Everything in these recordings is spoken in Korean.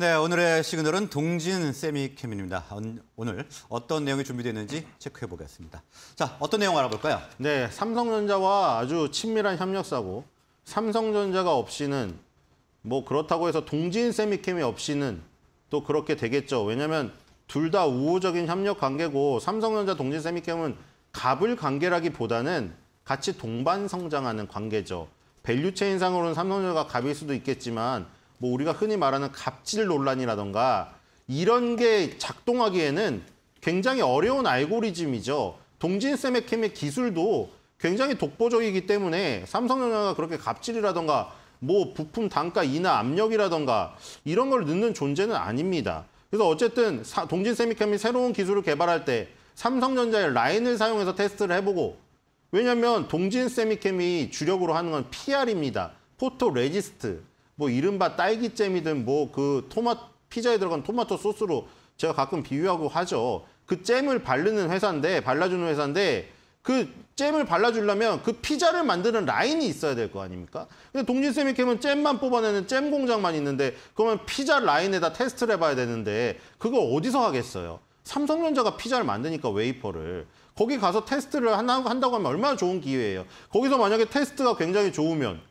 네, 오늘의 시그널은 동진 세미캠입니다. 오늘 어떤 내용이 준비되어 있는지 체크해 보겠습니다. 자, 어떤 내용 알아볼까요? 네, 삼성전자와 아주 친밀한 협력사고 삼성전자가 없이는 뭐 그렇다고 해서 동진 세미캠이 없이는 또 그렇게 되겠죠. 왜냐하면 둘 다 우호적인 협력 관계고 삼성전자 동진 세미캠은 갑을 관계라기보다는 같이 동반 성장하는 관계죠. 밸류체인상으로는 삼성전자가 갑일 수도 있겠지만 뭐 우리가 흔히 말하는 갑질 논란이라던가 이런 게 작동하기에는 굉장히 어려운 알고리즘이죠. 동진 세미캠의 기술도 굉장히 독보적이기 때문에 삼성전자가 그렇게 갑질이라던가 뭐 부품 단가 인하 압력이라던가 이런 걸 넣는 존재는 아닙니다. 그래서 어쨌든 동진 세미캠이 새로운 기술을 개발할 때 삼성전자의 라인을 사용해서 테스트를 해보고 왜냐하면 동진쎄미켐이 주력으로 하는 건 PR입니다. 포토 레지스트. 뭐 이른바 딸기잼이든 뭐 그 토마 피자에 들어간 토마토 소스로 제가 가끔 비유하고 하죠. 그 잼을 바르는 회사인데 발라주는 회사인데 그 잼을 발라주려면 그 피자를 만드는 라인이 있어야 될 거 아닙니까? 근데 켐은 잼만 뽑아내는 잼 공장만 있는데 그러면 피자 라인에다 테스트를 해봐야 되는데 그거 어디서 하겠어요? 삼성전자가 피자를 만드니까 웨이퍼를 거기 가서 테스트를 한다고 하면 얼마나 좋은 기회예요. 거기서 만약에 테스트가 굉장히 좋으면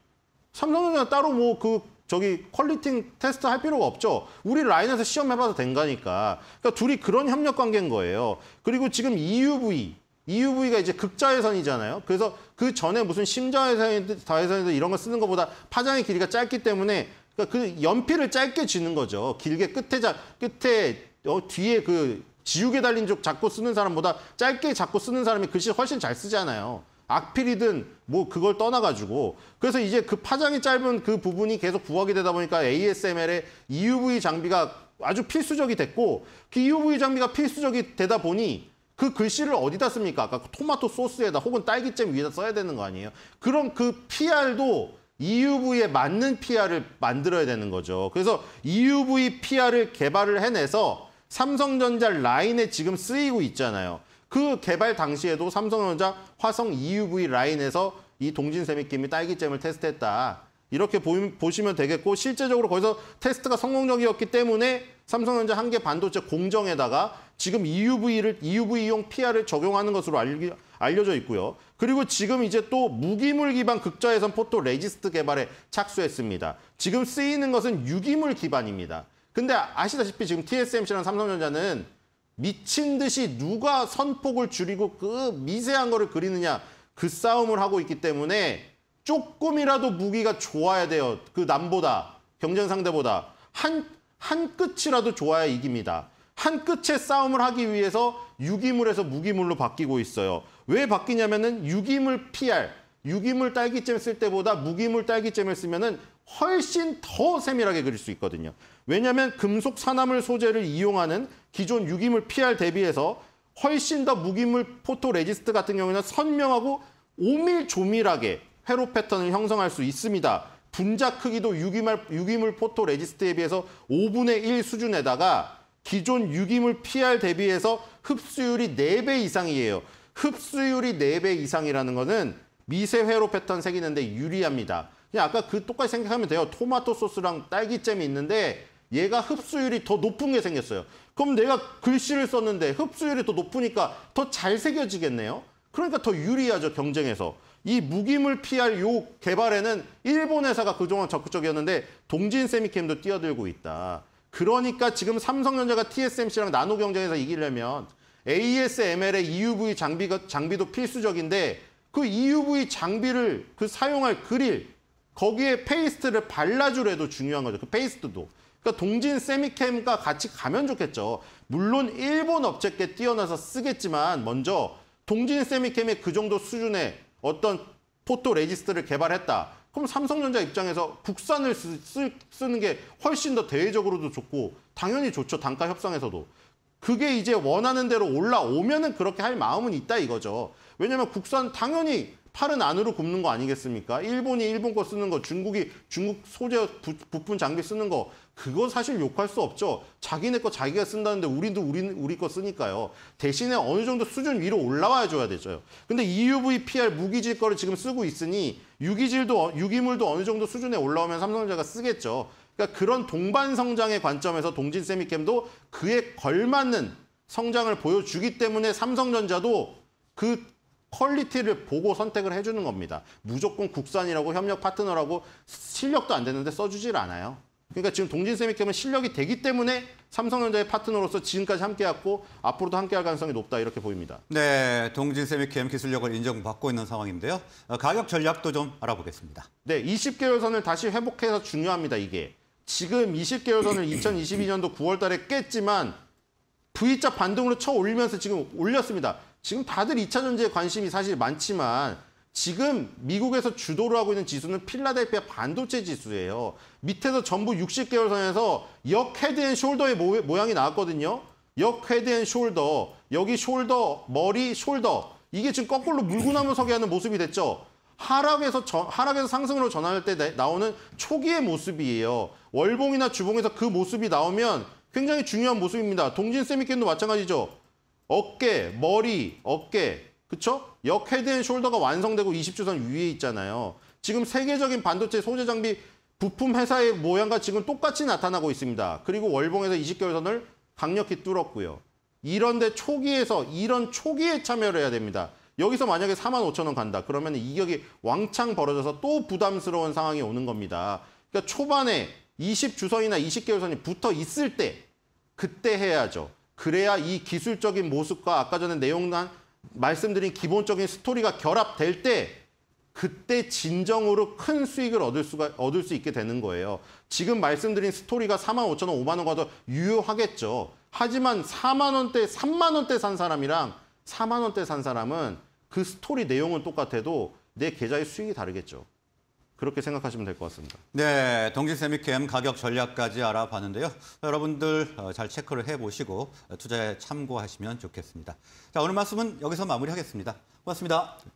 삼성전자 따로 뭐 그 저기 quality 테스트 할 필요가 없죠. 우리 라인에서 시험해봐도 된 거니까. 그러니까 둘이 그런 협력 관계인 거예요. 그리고 지금 EUV, EUV가 이제 극자외선이잖아요. 그래서 그 전에 무슨 심자외선에서 이런 거 쓰는 것보다 파장의 길이가 짧기 때문에 그러니까 그 연필을 짧게 쥐는 거죠. 길게 끝에 자, 끝에 어, 뒤에 그 지우개 달린 쪽 잡고 쓰는 사람보다 짧게 잡고 쓰는 사람이 글씨 훨씬 잘 쓰잖아요. 악필이든 뭐 그걸 떠나가지고 그래서 이제 그 파장이 짧은 그 부분이 계속 부각이 되다 보니까 ASML의 EUV 장비가 아주 필수적이 됐고 그 EUV 장비가 필수적이 되다 보니 그 글씨를 어디다 씁니까? 아까 그 토마토 소스에다 혹은 딸기잼 위에다 써야 되는 거 아니에요? 그럼 그 PR도 EUV에 맞는 PR을 만들어야 되는 거죠. 그래서 EUV PR을 개발을 해내서 삼성전자 라인에 지금 쓰이고 있잖아요. 그 개발 당시에도 삼성전자 화성 EUV 라인에서 이 동진쎄미켐이 딸기잼을 테스트했다. 이렇게 보시면 되겠고 실제적으로 거기서 테스트가 성공적이었기 때문에 삼성전자 한 개 반도체 공정에다가 지금 EUV를 EUV용 PR을 적용하는 것으로 알기, 알려져 있고요. 그리고 지금 이제 또 무기물 기반 극자외선 포토 레지스트 개발에 착수했습니다. 지금 쓰이는 것은 유기물 기반입니다. 근데 아시다시피 지금 TSMC랑 삼성전자는 미친 듯이 누가 선폭을 줄이고 그 미세한 거를 그리느냐 그 싸움을 하고 있기 때문에 조금이라도 무기가 좋아야 돼요. 그 남보다 경쟁 상대보다 한, 한 끝이라도 좋아야 이깁니다. 한 끝의 싸움을 하기 위해서 유기물에서 무기물로 바뀌고 있어요. 왜 바뀌냐면은 유기물 PR, 유기물 딸기잼 쓸 때보다 무기물 딸기잼을 쓰면은 훨씬 더 세밀하게 그릴 수 있거든요. 왜냐하면 금속 산화물 소재를 이용하는 기존 유기물 PR 대비해서 훨씬 더 무기물 포토 레지스트 같은 경우는 선명하고 오밀조밀하게 회로 패턴을 형성할 수 있습니다. 분자 크기도 유기물, 유기물 포토 레지스트에 비해서 5분의 1 수준에다가 기존 유기물 PR 대비해서 흡수율이 4배 이상이에요. 흡수율이 4배 이상이라는 것은 미세 회로 패턴 새기는데 유리합니다. 그냥 아까 그 똑같이 생각하면 돼요. 토마토 소스랑 딸기잼이 있는데 얘가 흡수율이 더 높은 게 생겼어요. 그럼 내가 글씨를 썼는데 흡수율이 더 높으니까 더 잘 새겨지겠네요. 그러니까 더 유리하죠, 경쟁에서. 이 무기물 PR 요 개발에는 일본 회사가 그동안 적극적이었는데 동진 세미캠도 뛰어들고 있다. 그러니까 지금 삼성전자가 TSMC랑 나노 경쟁에서 이기려면 ASML의 EUV 장비가, 장비도 필수적인데 그 EUV 장비를 그 사용할 그릴 거기에 페이스트를 발라주는 애도 중요한 거죠. 그 페이스트도. 그러니까 동진쎄미켐과 같이 가면 좋겠죠. 물론 일본 업체 게 뛰어나서 쓰겠지만 먼저 동진쎄미켐의 그 정도 수준의 어떤 포토 레지스트를 개발했다. 그럼 삼성전자 입장에서 국산을 쓰, 쓰, 쓰는 게 훨씬 더 대외적으로도 좋고 당연히 좋죠. 단가 협상에서도. 그게 이제 원하는 대로 올라오면은 그렇게 할 마음은 있다 이거죠. 왜냐면 국산 당연히 팔은 안으로 굽는 거 아니겠습니까? 일본이 일본 거 쓰는 거, 중국이 중국 소재 부, 부품 장비 쓰는 거 그거 사실 욕할 수 없죠. 자기네 거 자기가 쓴다는데 우리도 우리 우리 거 쓰니까요. 대신에 어느 정도 수준 위로 올라와 줘야 되죠. 근데 EUV PR 무기질 거를 지금 쓰고 있으니 유기질도 유기물도 어느 정도 수준에 올라오면 삼성전자가 쓰겠죠. 그러니까 그런 동반 성장의 관점에서 동진쎄미켐도 그에 걸맞는 성장을 보여주기 때문에 삼성전자도 그 quality를 보고 선택을 해주는 겁니다. 무조건 국산이라고 협력 파트너라고 실력도 안 되는데 써주질 않아요. 그러니까 지금 동진쎄미켐은 실력이 되기 때문에 삼성전자의 파트너로서 지금까지 함께했고 앞으로도 함께할 가능성이 높다 이렇게 보입니다. 네, 동진쎄미켐 기술력을 인정받고 있는 상황인데요. 어, 가격 전략도 좀 알아보겠습니다. 네, 20개월 선을 다시 회복해서 중요합니다, 이게. 지금 20개월 선을 2022년도 9월 달에 깼지만 V자 반등으로 쳐 올리면서 지금 올렸습니다. 지금 다들 2차 전지에 관심이 사실 많지만 지금 미국에서 주도를 하고 있는 지수는 필라델피아 반도체 지수예요. 밑에서 전부 60개월 선에서 역 head and shoulder의 모- 모양이 나왔거든요. 역 head and shoulder, 여기 shoulder, 머리, shoulder. 이게 지금 거꾸로 물구나무 서게 하는 모습이 됐죠. 하락에서 전- 하락에서 상승으로 전환할 때 나- 나오는 초기의 모습이에요. 월봉이나 주봉에서 그 모습이 나오면 굉장히 중요한 모습입니다. 동진쎄미켐도 마찬가지죠. 어깨, 머리, 어깨, 그쵸? 역 head and shoulder가 완성되고 20주선 위에 있잖아요. 지금 세계적인 반도체 소재 장비 부품 회사의 모양과 지금 똑같이 나타나고 있습니다. 그리고 월봉에서 20개월 선을 강력히 뚫었고요. 이런데 초기에서 이런 초기에 참여를 해야 됩니다. 여기서 만약에 4만 5천 원 간다. 그러면 이격이 왕창 벌어져서 또 부담스러운 상황이 오는 겁니다. 그러니까 초반에 20주선이나 20개월 선이 붙어 있을 때 그때 해야죠. 그래야 이 기술적인 모습과 아까 전에 내용난 말씀드린 기본적인 스토리가 결합될 때 그때 진정으로 큰 수익을 얻을 수가 얻을 수 있게 되는 거예요. 지금 말씀드린 스토리가 4만 5천 원, 5만 원과 더 유효하겠죠. 하지만 4만 원대, 3만 원대 산 사람이랑 4만 원대 산 사람은 그 스토리 내용은 똑같아도 내 계좌의 수익이 다르겠죠. 그렇게 생각하시면 될 것 같습니다. 네, 동진 세미캠 가격 전략까지 알아봤는데요. 여러분들 어, 잘 체크를 해보시고 어, 투자에 참고하시면 좋겠습니다. 자, 오늘 말씀은 여기서 마무리하겠습니다. 고맙습니다.